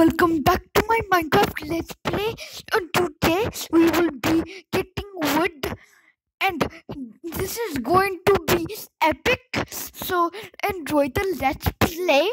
welcome back to my Minecraft Let's Play. And today we will be getting wood, and this is going to be epic. So enjoy the Let's Play.